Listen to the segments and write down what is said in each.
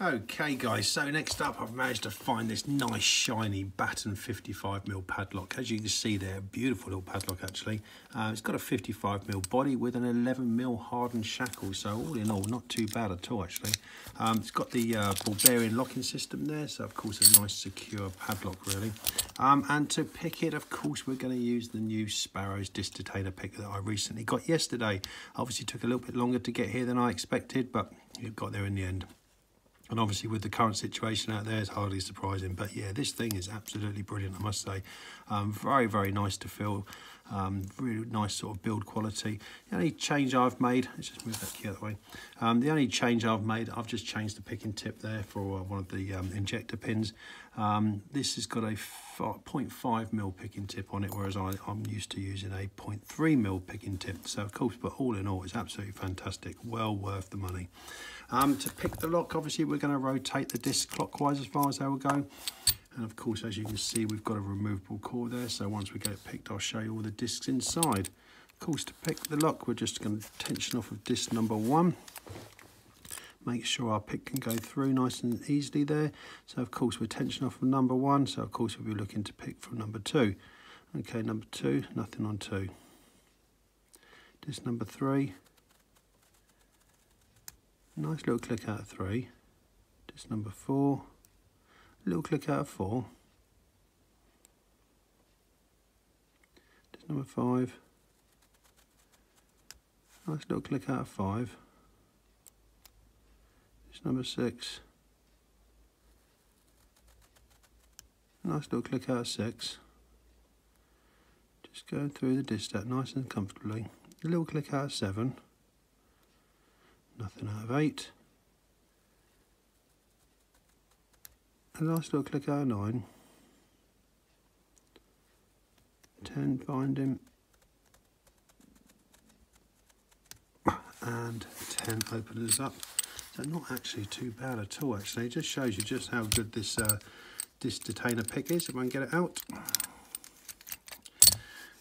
Okay guys, so next up I've managed to find this nice shiny Baton 55mm padlock. As you can see there, beautiful little padlock actually. Uh, it's got a 55mm body with an 11mm hardened shackle, so all in all not too bad at all actually. Um, it's got the uh, ball locking system there, so of course a nice secure padlock really. Um, and to pick it, of course, we're going to use the new Sparrows disc detainer pick that I recently got yesterday. Obviously took a little bit longer to get here than I expected, but it got there in the end. And obviously, with the current situation out there, it's hardly surprising. But yeah, this thing is absolutely brilliant, I must say. Um, very, very nice to feel. Um, really nice sort of build quality. The only change I've made, let's just move that key out of the way. Um, the only change I've made, I've just changed the picking tip there for uh, one of the um, injector pins. Um, this has got a 0.5 mil picking tip on it, whereas I, am used to using a 0.3 mil picking tip. So of course, but all in all, it's absolutely fantastic. Well worth the money. Um, to pick the lock, obviously we're going to rotate the disc clockwise as far as they will go. And of course, as you can see, we've got a removable core there. So once we get it picked, I'll show you all the discs inside. Of course, to pick the lock, we're just going to tension off of disc number one. Make sure our pick can go through nice and easily there. So of course, we're tension off of number one. So of course, we'll be looking to pick from number two. Okay, number two, nothing on two. Disc number three. Nice little click out of three. Disc number four little click out of four. Disc number five. Nice little click out of five. Disc number six. Nice little click out of six. Just going through the disc stack nice and comfortably. A little click out of seven. Nothing out of eight. A nice little click out 09 10 find him. And 10 openers up. So not actually too bad at all actually. It just shows you just how good this uh, this detainer pick is. If I can get it out.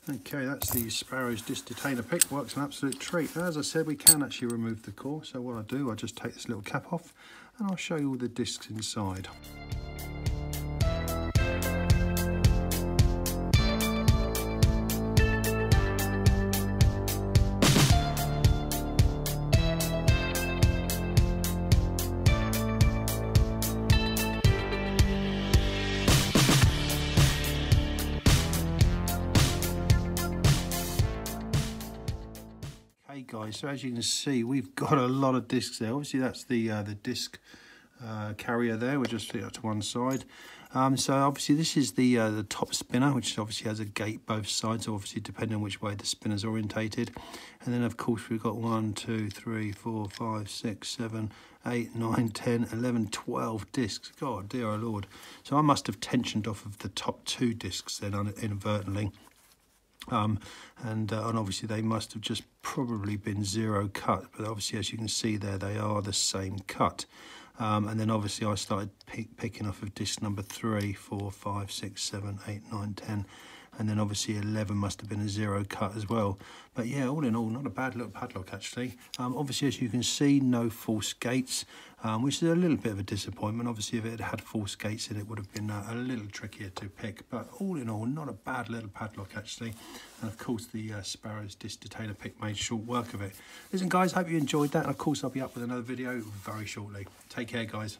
Okay, that's the Sparrows disc detainer pick, works an absolute treat. As I said, we can actually remove the core, so what I do, I just take this little cap off and I'll show you all the discs inside. Guys, so as you can see, we've got a lot of discs there. Obviously, that's the uh, the disc uh, carrier there. We'll just to one side. Um, so obviously, this is the uh, the top spinner, which obviously has a gate both sides. Obviously, depending on which way the spinner's orientated. And then, of course, we've got one, two, three, four, five, six, seven, eight, nine, ten, eleven, twelve discs. God, dear our Lord. So I must have tensioned off of the top two discs then inadvertently. Um, and, uh, and obviously they must have just probably been zero cut, but obviously as you can see there, they are the same cut. Um, and then obviously I started pick, picking off of disc number three, four, five, six, seven, eight, nine, ten, and then obviously 11 must have been a zero cut as well. But yeah, all in all, not a bad little padlock actually. Um, obviously, as you can see, no false gates, um, which is a little bit of a disappointment. Obviously, if it had had false gates in it, would have been uh, a little trickier to pick. But all in all, not a bad little padlock actually. And of course, the uh, Sparrows disc detainer pick made short work of it. Listen, guys, hope you enjoyed that. And of course, I'll be up with another video very shortly. Take care, guys.